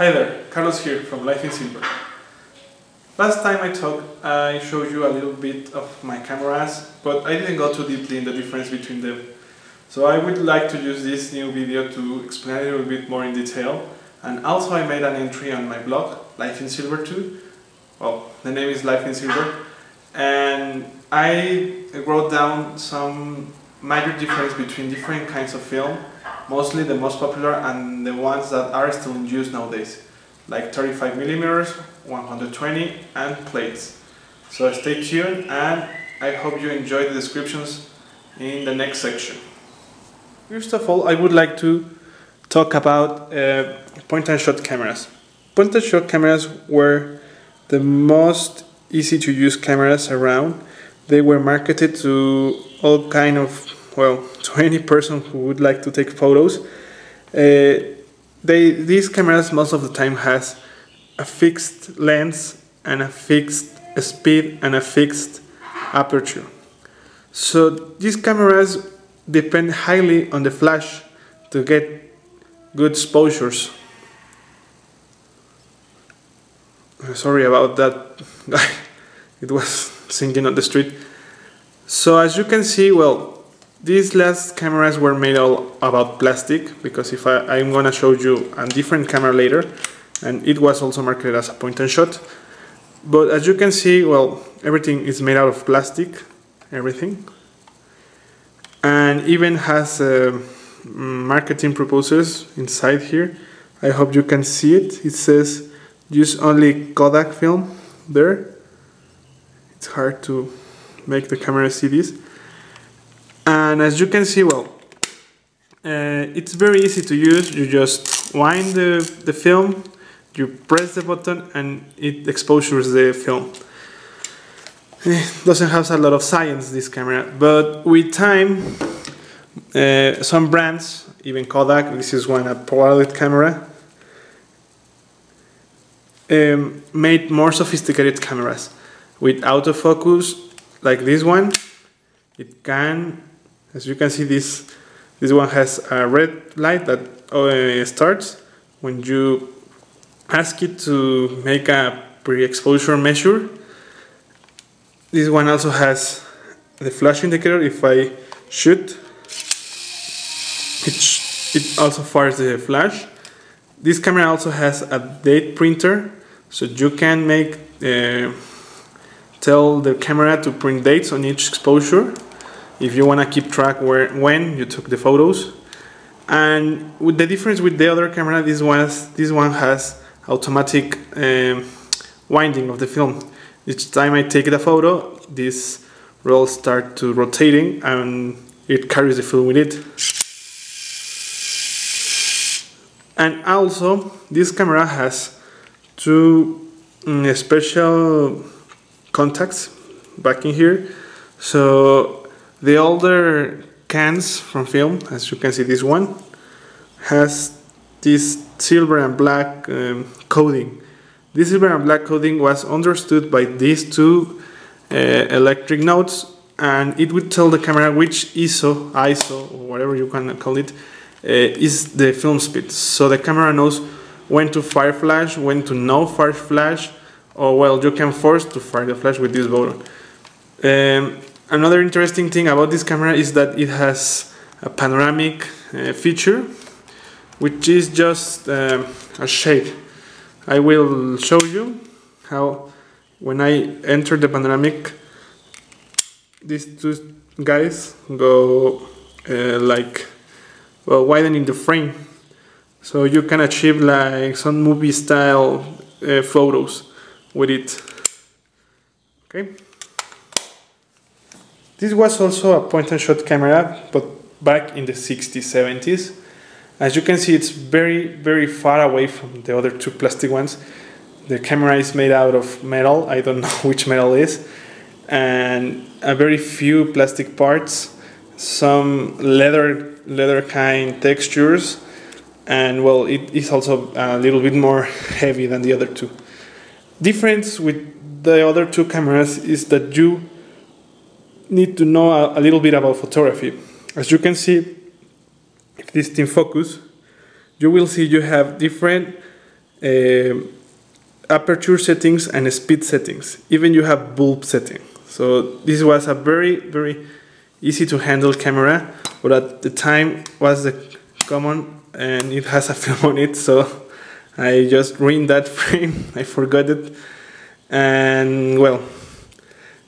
Hi there, Carlos here from Life in Silver. Last time I talked, I showed you a little bit of my cameras, but I didn't go too deeply in the difference between them. So I would like to use this new video to explain a little bit more in detail. And also I made an entry on my blog, Life in Silver 2. Well, the name is Life in Silver. And I wrote down some major difference between different kinds of film, mostly the most popular and the ones that are still in use nowadays, like 35 millimeters, 120 and plates. So stay tuned and I hope you enjoy the descriptions in the next section. First of all, I would like to talk about uh, point and shot cameras. Point and shot cameras were the most easy to use cameras around. They were marketed to all kind of well to any person who would like to take photos. Uh, they these cameras most of the time has a fixed lens and a fixed speed and a fixed aperture. So these cameras depend highly on the flash to get good exposures. Sorry about that guy. it was singing on the street. So as you can see, well, these last cameras were made all about plastic because if I, I'm gonna show you a different camera later and it was also marketed as a point and shot. But as you can see, well, everything is made out of plastic, everything. And even has uh, marketing proposals inside here. I hope you can see it. It says use only Kodak film there. It's hard to make the camera see this. And as you can see, well, uh, it's very easy to use. You just wind the, the film, you press the button and it exposes the film. It doesn't have a lot of science, this camera, but with time, uh, some brands, even Kodak, this is one, a Polaroid camera, um, made more sophisticated cameras with autofocus like this one. It can, as you can see, this this one has a red light that uh, starts when you ask it to make a pre-exposure measure. This one also has the flash indicator. If I shoot, it, it also fires the flash. This camera also has a date printer, so you can make uh, tell the camera to print dates on each exposure if you want to keep track where when you took the photos. And with the difference with the other camera, this one this one has automatic um, winding of the film. Each time I take the photo, this roll start to rotating and it carries the film with it. And also, this camera has two um, special contacts back in here. So the older cans from film, as you can see, this one has this silver and black um, coding. This silver and black coding was understood by these two uh, electric nodes and it would tell the camera which ISO, ISO, or whatever you can call it, uh, is the film speed. So the camera knows when to fire flash, when to no fire flash, or well, you can force to fire the flash with this button. Um, another interesting thing about this camera is that it has a panoramic uh, feature, which is just um, a shape. I will show you how when I enter the panoramic, these two guys go uh, like well widening the frame. So you can achieve like some movie style uh, photos with it. Okay this was also a point and shot camera but back in the 60s 70s as you can see it's very very far away from the other two plastic ones. The camera is made out of metal. I don't know which metal is. And a very few plastic parts some leather leather kind textures and well it is also a little bit more heavy than the other two. Difference with the other two cameras is that you need to know a, a little bit about photography as you can see if this is in focus you will see you have different uh, aperture settings and speed settings. Even you have bulb setting. So this was a very very easy to handle camera, but at the time was the common and it has a film on it. So I just ruined that frame. I forgot it, and well,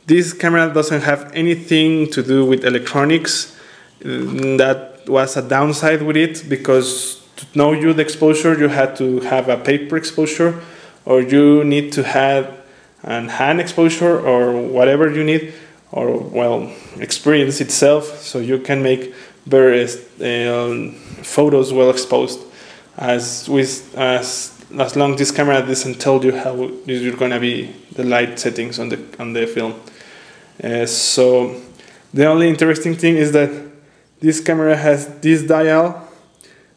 this camera doesn't have anything to do with electronics. That was a downside with it because to know you the exposure, you had to have a paper exposure or you need to have an hand exposure or whatever you need or well experience itself so you can make various uh, photos well exposed as with as as long this camera doesn't tell you how you're gonna be the light settings on the on the film. Uh, so the only interesting thing is that this camera has this dial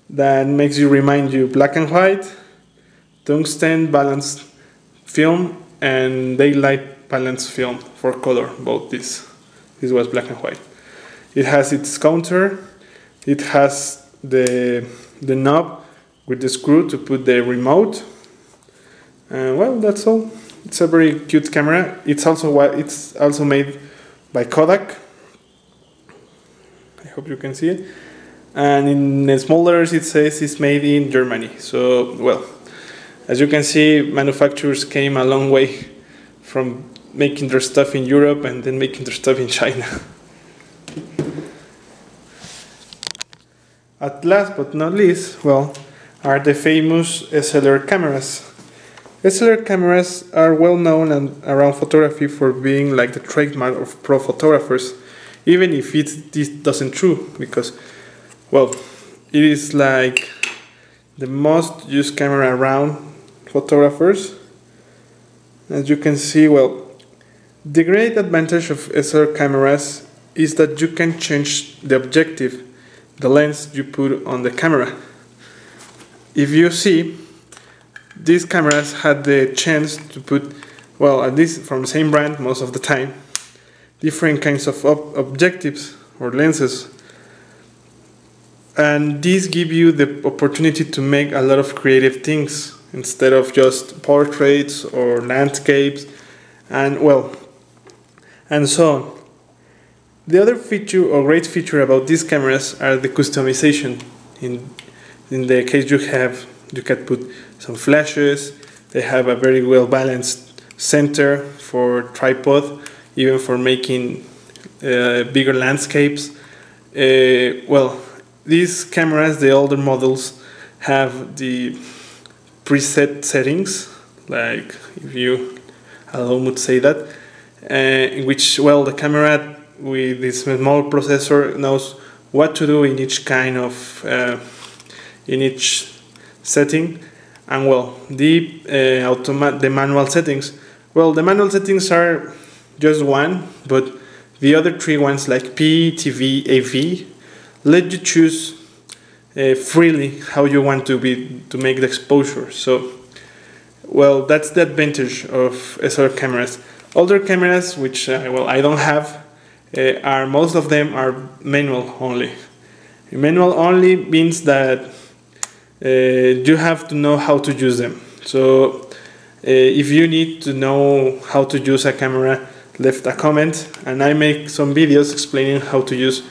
that makes you remind you black and white tungsten balanced film and daylight balanced film for color both this. This was black and white. It has its counter. It has the the knob with the screw to put the remote. And well that's all. It's a very cute camera. It's also it's also made by Kodak. I hope you can see it. And in small letters it says it's made in Germany. So well as you can see, manufacturers came a long way from making their stuff in Europe and then making their stuff in China. At last but not least, well, are the famous SLR cameras. SLR cameras are well known and around photography for being like the trademark of pro photographers, even if it this doesn't true because, well, it is like the most used camera around photographers. As you can see, well, the great advantage of SLR cameras is that you can change the objective, the lens you put on the camera. If you see, these cameras had the chance to put, well, at least from the same brand most of the time, different kinds of ob objectives or lenses. And these give you the opportunity to make a lot of creative things instead of just portraits or landscapes and well and so on. The other feature or great feature about these cameras are the customization. In in the case you have you can put some flashes, they have a very well balanced center for tripod, even for making uh, bigger landscapes. Uh, well, these cameras, the older models, have the preset settings, like if you me to say that, uh, in which, well, the camera with this small processor knows what to do in each kind of, uh, in each setting. And well, the uh, the manual settings. Well, the manual settings are just one, but the other three ones like P, TV, AV let you choose uh, freely how you want to be to make the exposure. So, well, that's the advantage of SLR cameras. Older cameras, which uh, well I don't have, uh, are most of them are manual only. Manual only means that you have to know how to use them. So, uh, if you need to know how to use a camera, left a comment, and I make some videos explaining how to use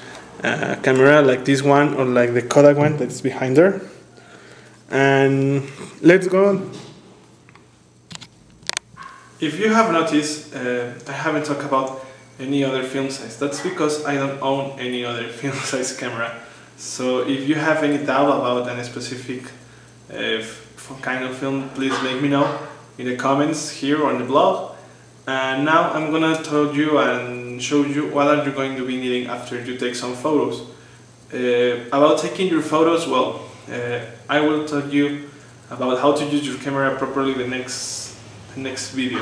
a camera like this one or like the Kodak one that's behind there. And let's go on. If you have noticed, uh, I haven't talked about any other film size. That's because I don't own any other film size camera. So if you have any doubt about any specific uh, kind of film, please let me know in the comments here on the blog. And now I'm gonna tell you and show you what are you going to be needing after you take some photos. Uh, about taking your photos, well, uh, I will tell you about how to use your camera properly the next the next video.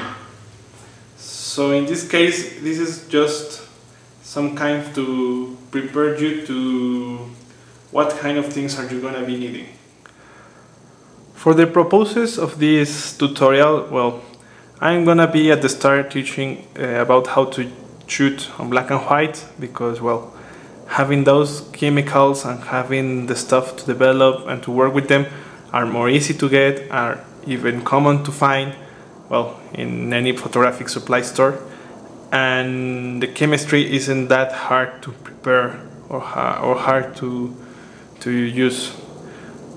So in this case, this is just some kind to prepare you to what kind of things are you gonna be needing. For the purposes of this tutorial, well, I'm gonna be at the start teaching uh, about how to shoot on black and white because well having those chemicals and having the stuff to develop and to work with them are more easy to get are even common to find, well, in any photographic supply store. And the chemistry isn't that hard to prepare or, ha or hard to, to use.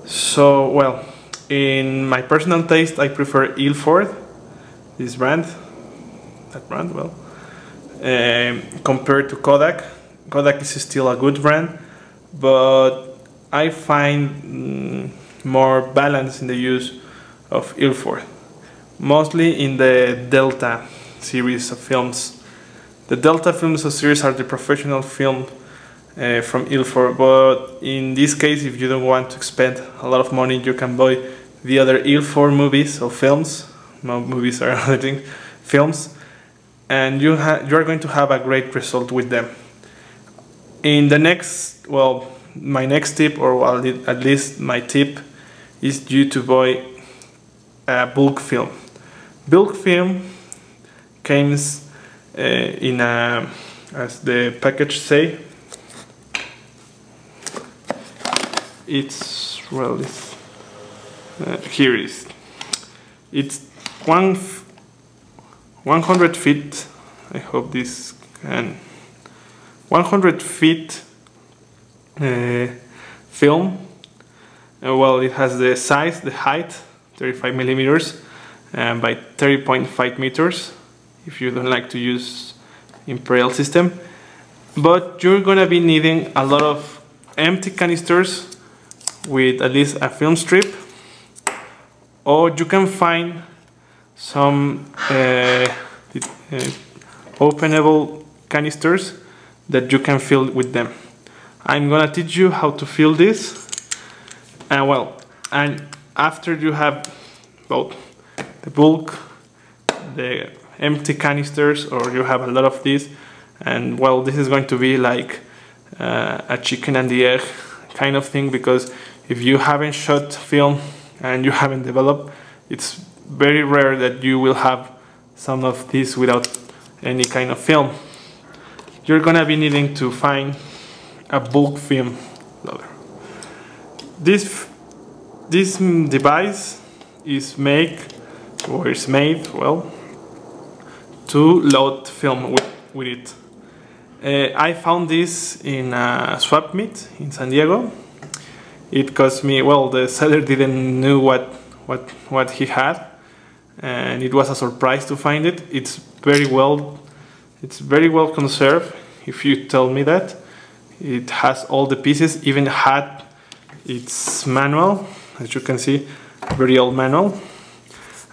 So, well, in my personal taste, I prefer Ilford, this brand, that brand, well, um, compared to Kodak. Kodak is still a good brand, but I find mm, more balance in the use of Ilford, mostly in the Delta series of films. The Delta films of series are the professional film uh, from Ilford, but in this case, if you don't want to spend a lot of money, you can buy the other Ilford movies or films. No, movies are other things, films, and you you are going to have a great result with them. In the next, well, my next tip, or at least my tip, is due to buy a bulk film. Bulk film comes uh, in a, as the package say, it's well, it's, uh, here it is. It's one 100 feet. I hope this can 100 feet uh, film. Uh, well, it has the size, the height, 35 millimeters um, by 30.5 meters if you don't like to use imperial system. But you're gonna be needing a lot of empty canisters with at least a film strip or you can find some uh, uh, openable canisters that you can fill with them. I'm gonna teach you how to fill this and well and after you have both the bulk the empty canisters or you have a lot of these and well this is going to be like uh, a chicken and the egg kind of thing because if you haven't shot film and you haven't developed it's very rare that you will have some of these without any kind of film you're gonna be needing to find a bulk film loader. This this device is made or is made well to load film with, with it. Uh, I found this in a swap meet in San Diego. It cost me well. The seller didn't know what what what he had, and it was a surprise to find it. It's very well. It's very well conserved. If you tell me that, it has all the pieces, even had its manual, as you can see, very old manual.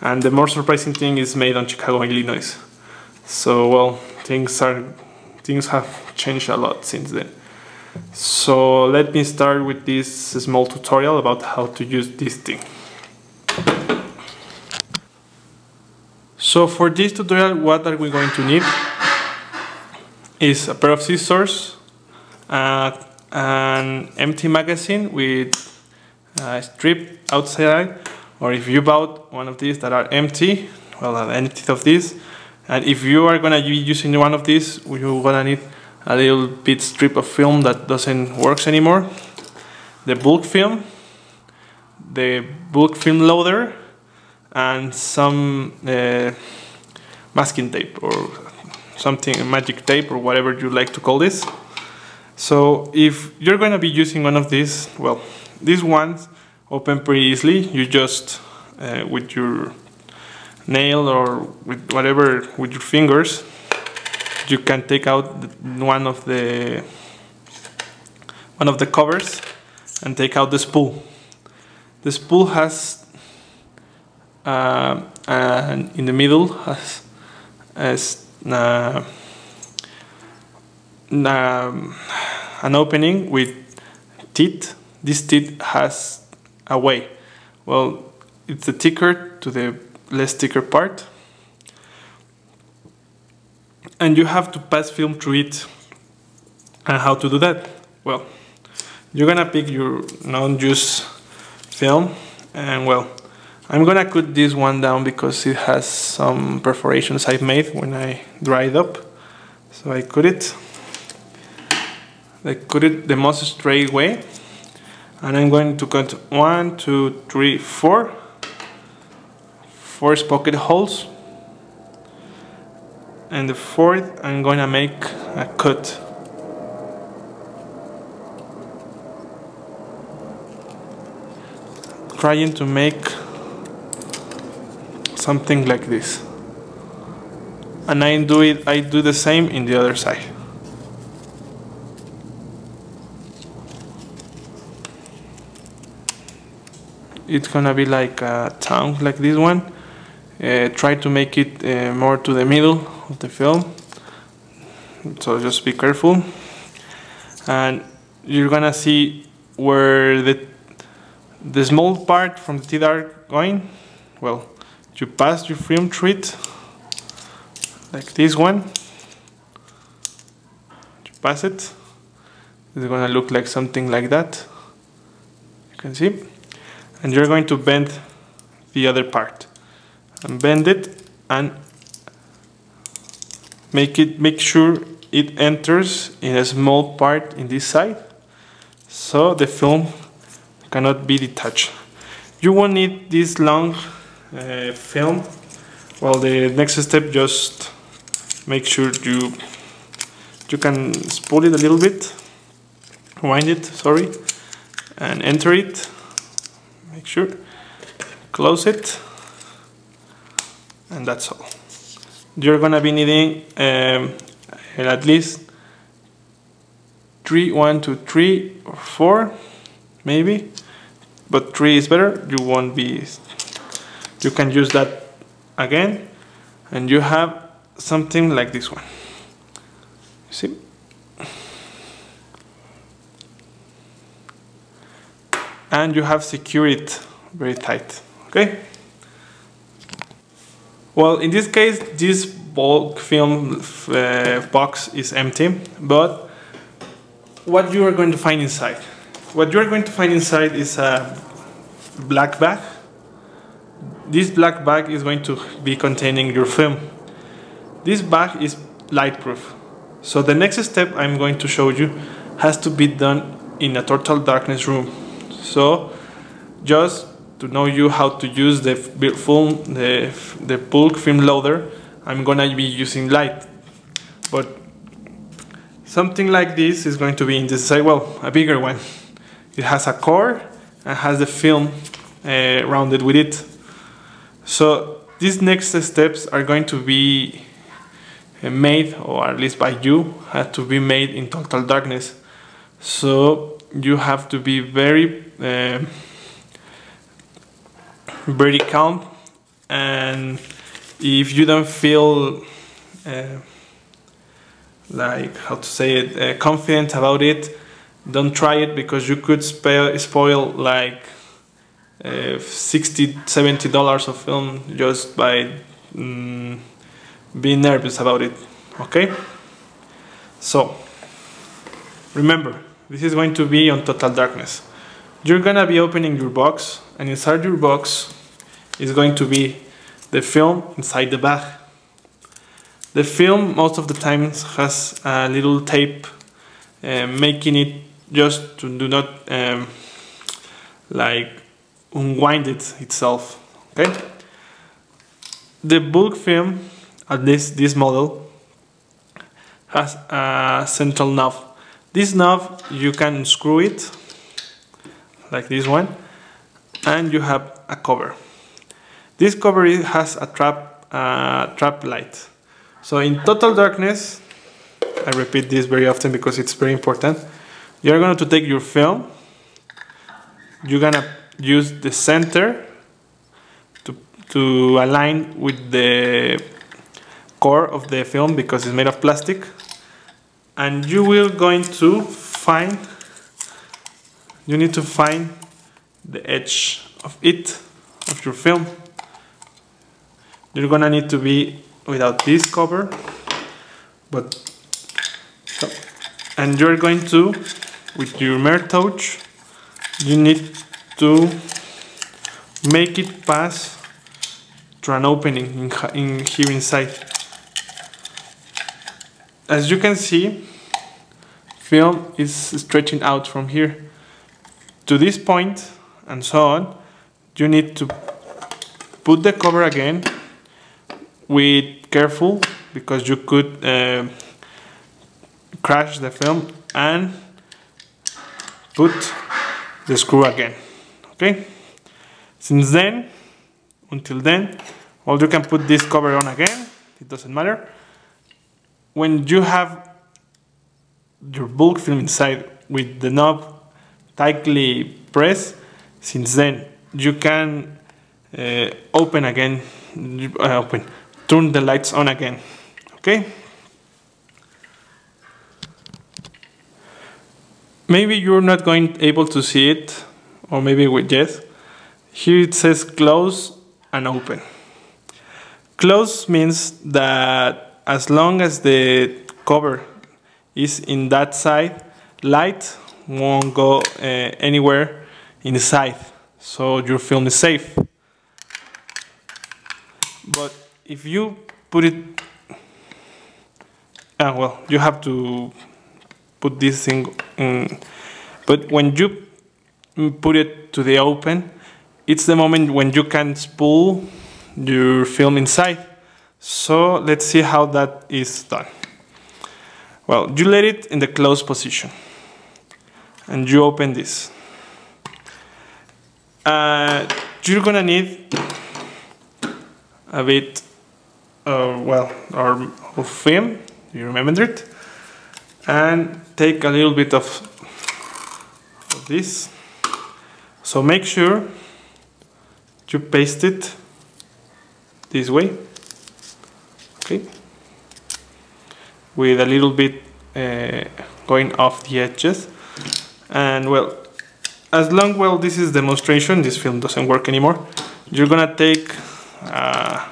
And the more surprising thing is made on Chicago, Illinois. So well, things are things have changed a lot since then. So let me start with this small tutorial about how to use this thing. So for this tutorial, what are we going to need? Is a pair of scissors, uh, an empty magazine with a strip outside or if you bought one of these that are empty well the empty of these, and if you are gonna be using one of these you're gonna need a little bit strip of film that doesn't works anymore the bulk film the bulk film loader and some uh, masking tape or something magic tape or whatever you like to call this so if you're going to be using one of these, well, these ones open pretty easily. You just, uh, with your nail or with whatever, with your fingers, you can take out one of the one of the covers and take out the spool. The spool has uh, in the middle has, has uh, um, an opening with teeth. This teeth has a way. Well, it's the thicker to the less thicker part. And you have to pass film through it. And how to do that? Well, you're gonna pick your non-juice film and well, I'm gonna cut this one down because it has some perforations I've made when I dried up. So I cut it I cut it the most straight way and I'm going to cut one, two, three, four four pocket holes and the fourth I'm gonna make a cut. Trying to make something like this. And I do it I do the same in the other side. It's gonna be like a tongue like this one. Uh, try to make it uh, more to the middle of the film. So just be careful. And you're gonna see where the the small part from the teeth are going. Well you pass your film it like this one. You pass it. It's gonna look like something like that. You can see. And you're going to bend the other part. And bend it and make it make sure it enters in a small part in this side so the film cannot be detached. You won't need this long uh, film. Well the next step just make sure you you can spool it a little bit. Wind it sorry and enter it. Make sure. Close it. And that's all you're gonna be needing um, at least three one two three or four maybe. But three is better. You won't be you can use that again. And you have something like this one. See? And you have secure it very tight. Okay well in this case this bulk film uh, box is empty but what you are going to find inside? What you are going to find inside is a black bag. This black bag is going to be containing your film. This bag is light proof so the next step I'm going to show you has to be done in a total darkness room. So just to know you how to use the film, the, the bulk film loader, I'm gonna be using light. But something like this is going to be in this side, well, a bigger one. It has a core and has the film uh, rounded with it. So these next steps are going to be uh, made, or at least by you, have to be made in total darkness. So you have to be very uh, very calm and if you don't feel uh, like how to say it uh, confident about it don't try it because you could spoil, spoil like uh, 60 70 dollars of film just by mm, being nervous about it okay so remember this is going to be on total darkness. You're gonna be opening your box and inside your box is going to be the film inside the bag. The film most of the times has a little tape uh, making it just to do not um, like unwind it itself okay the bulk film at least this model has a central knob this knob, you can screw it, like this one, and you have a cover. This cover has a trap, uh, trap light. So in total darkness, I repeat this very often because it's very important, you're going to take your film, you're going to use the center to, to align with the core of the film because it's made of plastic and you will going to find you need to find the edge of it of your film. You're gonna need to be without this cover but and you're going to with your mirror touch you need to make it pass through an opening in, in here inside. As you can see, film is stretching out from here to this point and so on. You need to put the cover again with careful because you could uh, crash the film and put the screw again okay since then until then well you can put this cover on again it doesn't matter when you have your bulk film inside with the knob tightly pressed since then you can uh, open again uh, open turn the lights on again. Okay? Maybe you're not going able to see it or maybe with yes. Here it says close and open. Close means that as long as the cover is in that side light won't go uh, anywhere inside so your film is safe. But if you put it uh, well you have to put this thing in but when you put it to the open it's the moment when you can spool your film inside. So let's see how that is done. Well you let it in the closed position and you open this. Uh, you're gonna need a bit well or of film. You remember it? And take a little bit of, of this. So make sure you paste it this way. Okay. With a little bit uh, going off the edges and well as long well this is demonstration this film doesn't work anymore you're gonna take uh,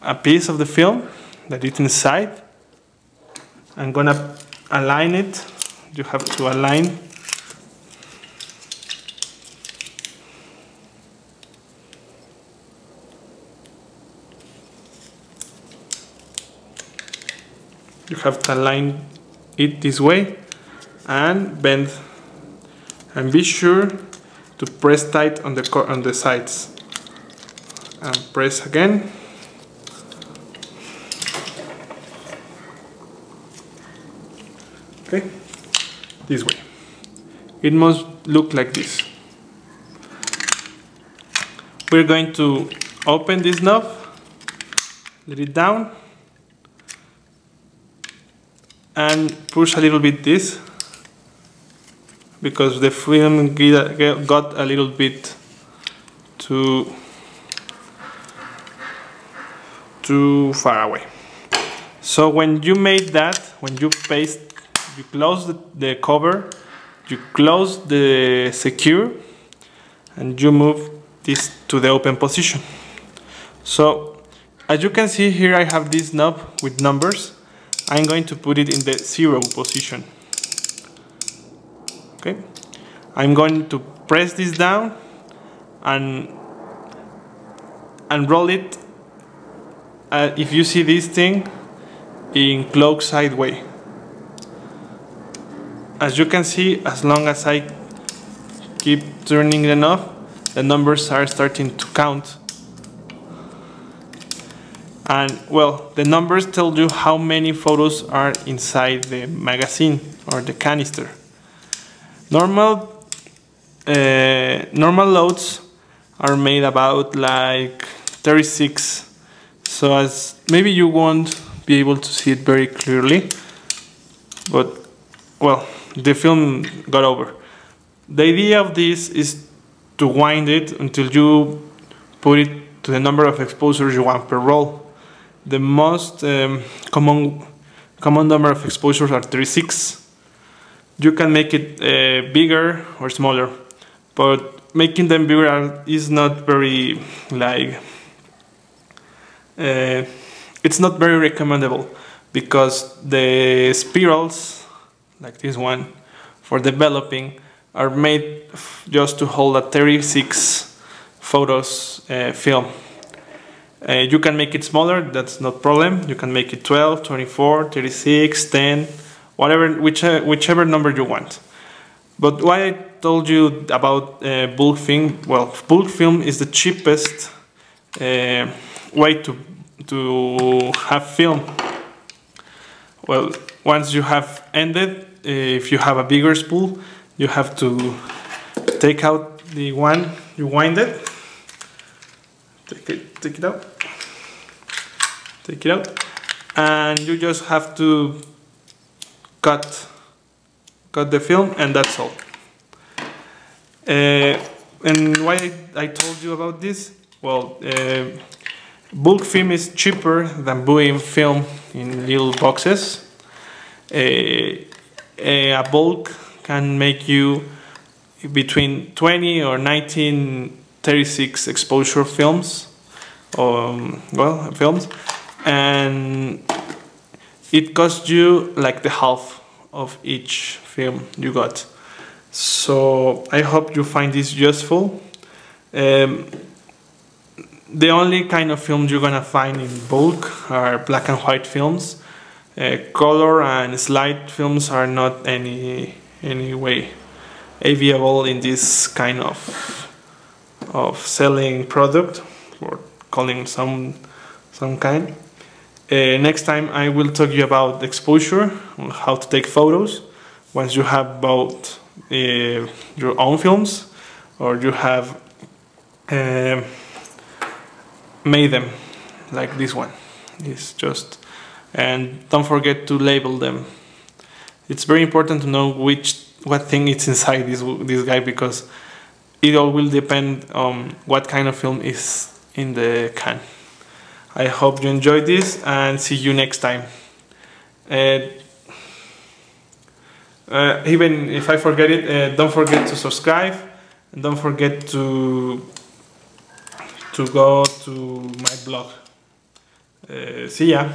a piece of the film that is inside I'm gonna align it. You have to align you have to align it this way and bend. And be sure to press tight on the on the sides. And press again. Okay? This way. It must look like this. We're going to open this knob let it down and push a little bit this because the film got a little bit too too far away. So when you made that when you paste you close the, the cover you close the secure and you move this to the open position. So as you can see here I have this knob with numbers. I'm going to put it in the zero position. Okay, I'm going to press this down and and roll it. Uh, if you see this thing in clock sideway. As you can see, as long as I keep turning the knob, the numbers are starting to count and well the numbers tell you how many photos are inside the magazine or the canister normal uh, normal loads are made about like 36 so as maybe you won't be able to see it very clearly but well the film got over. The idea of this is to wind it until you put it to the number of exposures you want per roll. The most um, common common number of exposures are 36. You can make it uh, bigger or smaller, but making them bigger is not very like uh, it's not very recommendable because the spirals like this one for developing are made just to hold a 36 photos uh, film uh, you can make it smaller, that's no problem. You can make it 12, 24, 36, 10, whatever, whichever, whichever number you want. But why told you about uh, bulk film. Well, bulk film is the cheapest uh, way to to have film. Well, once you have ended, uh, if you have a bigger spool, you have to take out the one you wind it. Take it, take it out. Take it out, and you just have to cut cut the film, and that's all. Uh, and why I told you about this? Well, uh, bulk film is cheaper than buying film in little boxes. Uh, a bulk can make you between 20 or 19 36 exposure films um, well films and it costs you like the half of each film you got so I hope you find this useful. Um, the only kind of films you're gonna find in bulk are black and white films. Uh, color and slide films are not any any way available in this kind of of selling product or calling some some kind. Uh, next time I will talk you about exposure, how to take photos. Once you have bought uh, your own films or you have uh, made them like this one. It's just and don't forget to label them. It's very important to know which what thing is inside this this guy because it all will depend on what kind of film is in the can. I hope you enjoyed this and see you next time. Uh, uh, even if I forget it, uh, don't forget to subscribe and don't forget to to go to my blog. Uh, see ya.